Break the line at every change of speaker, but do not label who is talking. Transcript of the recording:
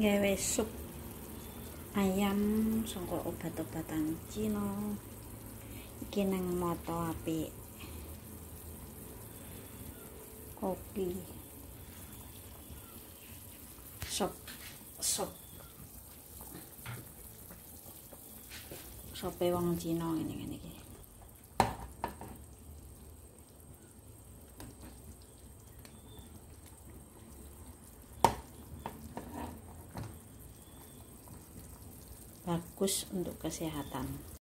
gawe sup ayam saka obat-obatan Cina. Iki nang moto apik. Kopi. Sop sop sope wong Cina ngene ngene iki bagus untuk kesehatan